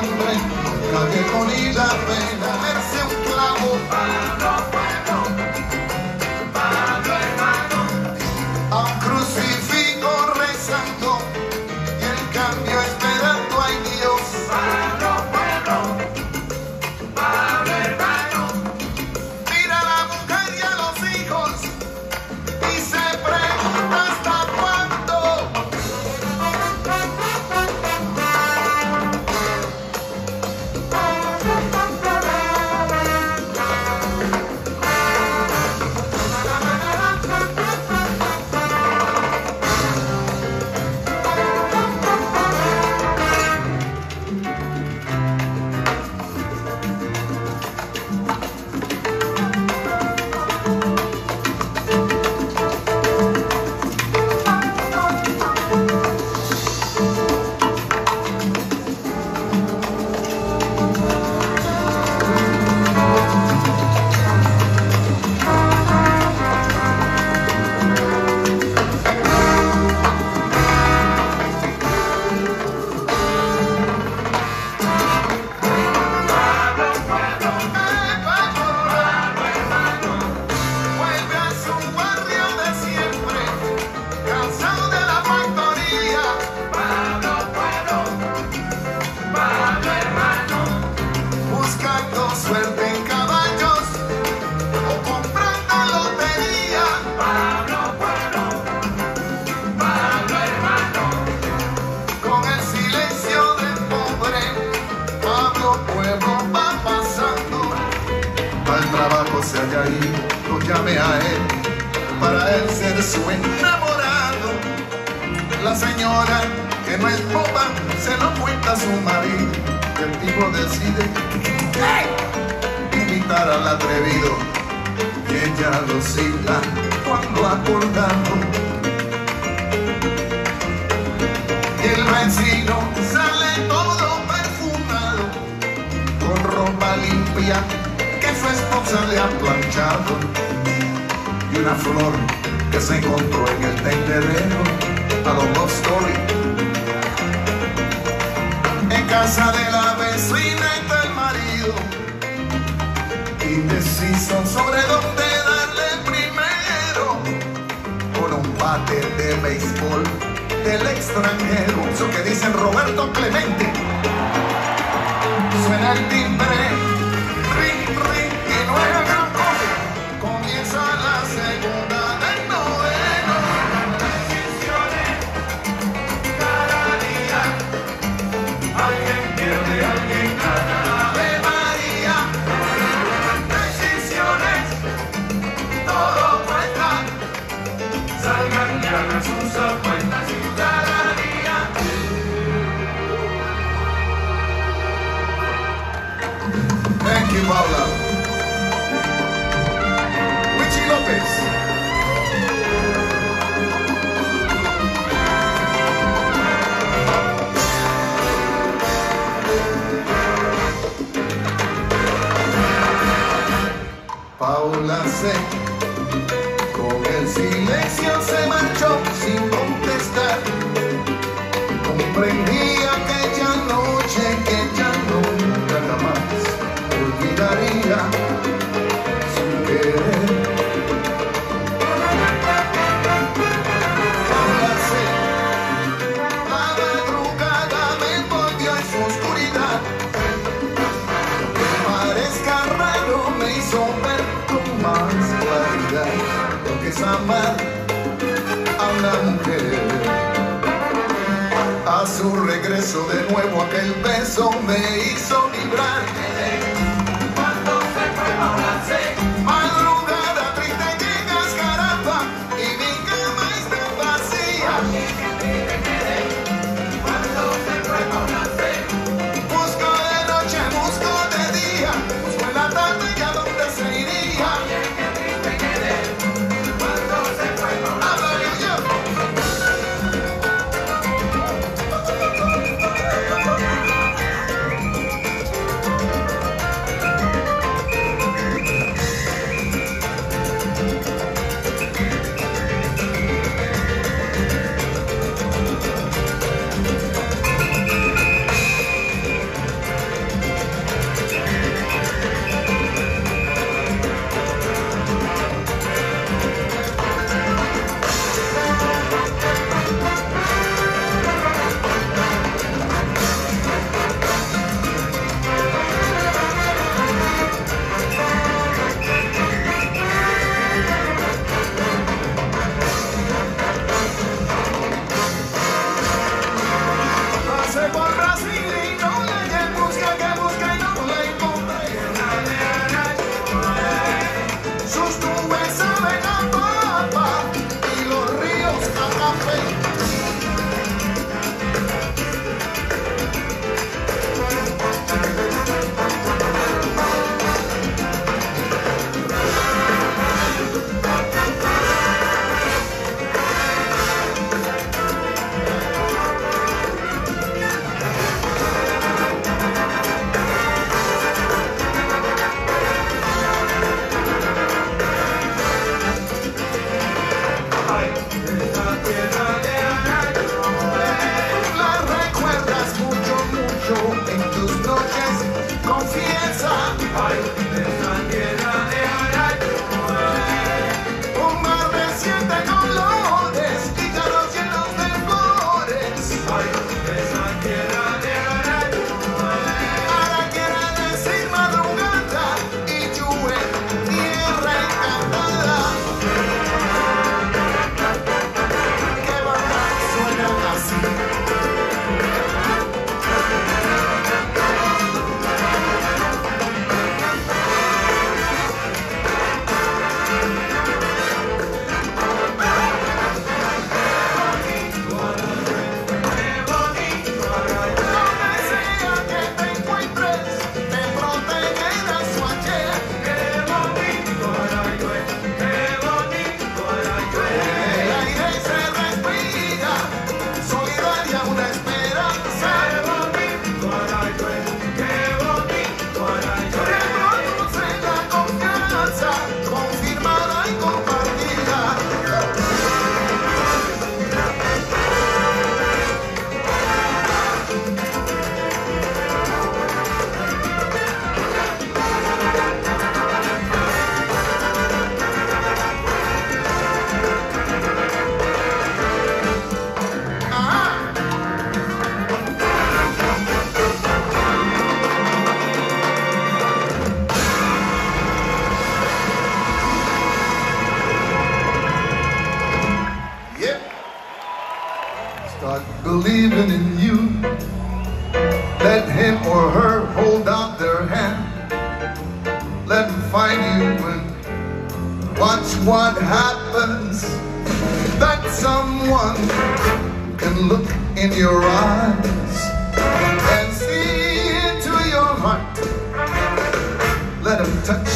siempre, la que con ella pena, verse un clavo. llame a él para él ser su enamorado. La señora que no es boba se lo cuenta a su marido. El tipo decide invitar al atrevido ella lo cita cuando acordamos. El vecino sale todo perfumado con ropa limpia que su esposa le ha planchado una flor que se encontró en el tendedero a los Love Story. En casa de la vecina está el marido, indeciso sobre dónde darle primero, con un bate de béisbol del extranjero, eso que dicen Roberto Clemente. Suena el timbre. con el silencio se A su regreso de nuevo aquel beso me hizo vibrar. Cuando se fue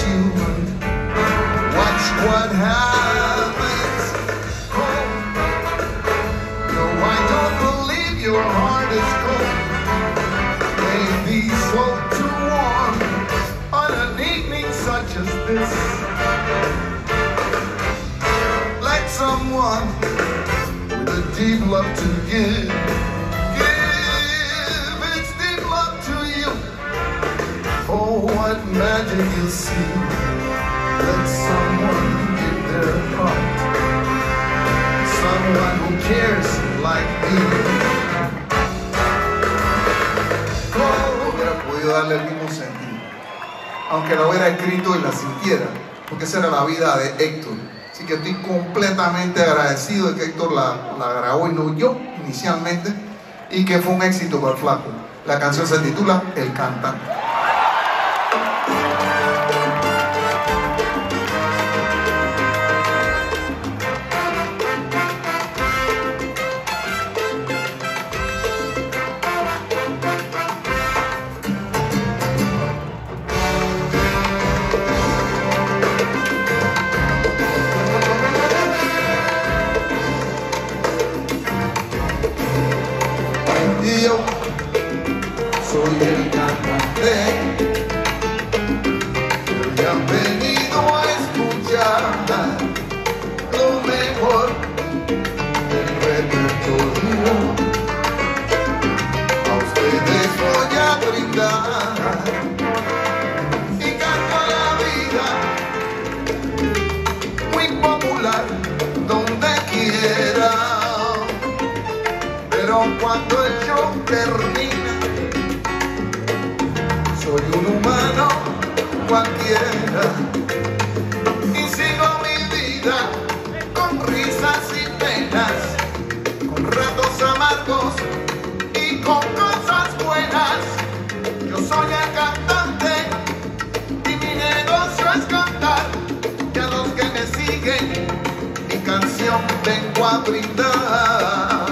human. Watch what happens. No, I don't believe your heart is cold. Maybe so too warm on an evening such as this. Let someone with a deep love to give. What magic you see. Let someone their. Someone who cares like me. ¿Cómo hubiera podido darle el mismo sentido? Aunque la hubiera escrito y la sintiera, porque esa era la vida de Héctor. Así que estoy completamente agradecido de que Héctor la, la grabó y no yo inicialmente, y que fue un éxito para el flaco. La canción se titula El Cantante. Y yo soy el cantante. que termina, soy un humano cualquiera y sigo mi vida con risas y penas, con ratos amargos y con cosas buenas. Yo soy el cantante y mi negocio es cantar y a los que me siguen mi canción vengo a brindar.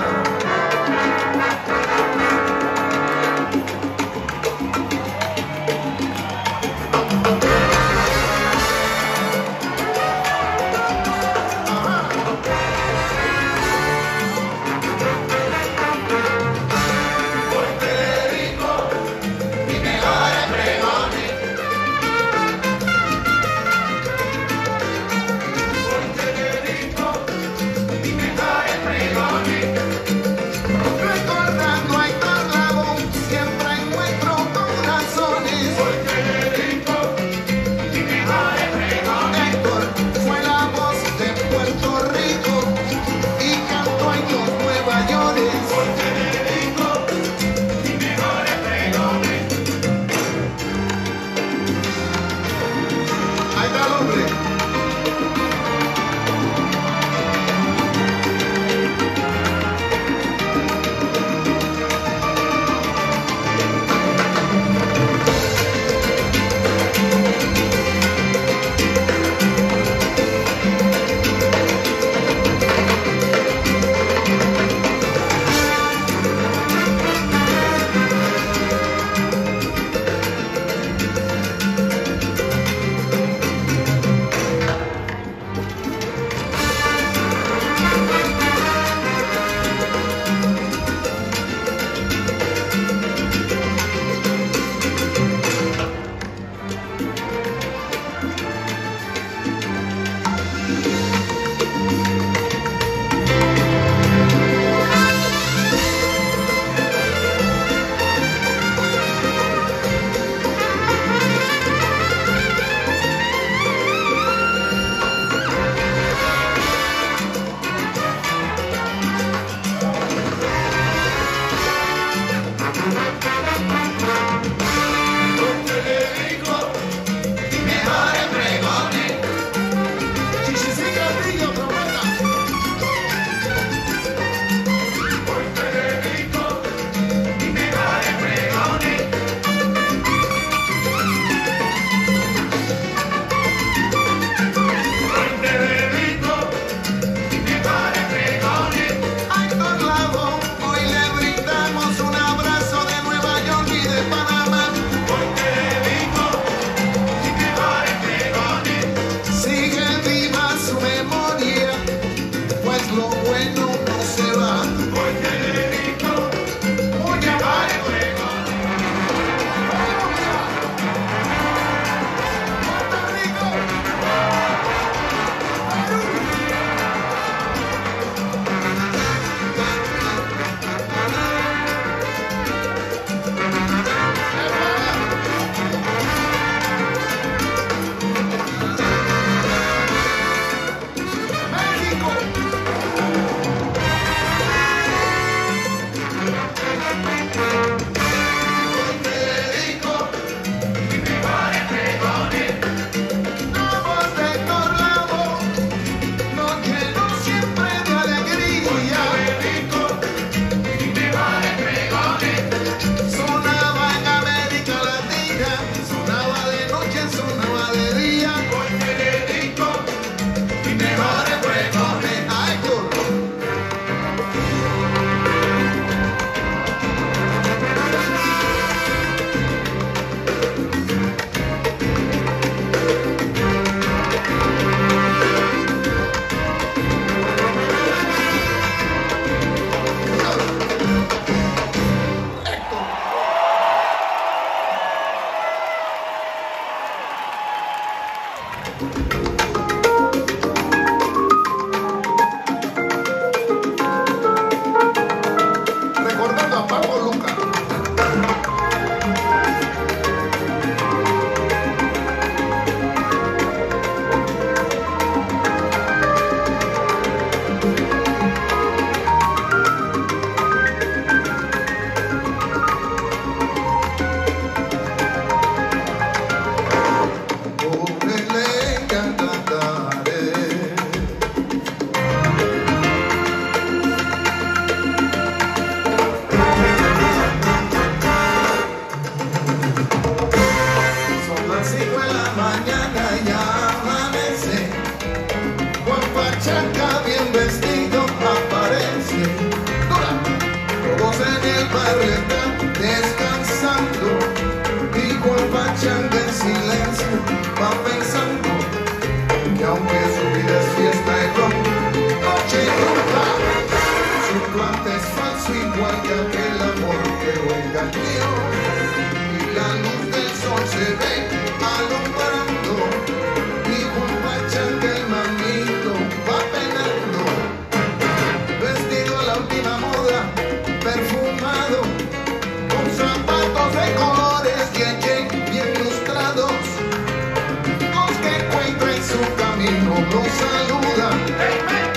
Los que encuentra en su camino lo saludan.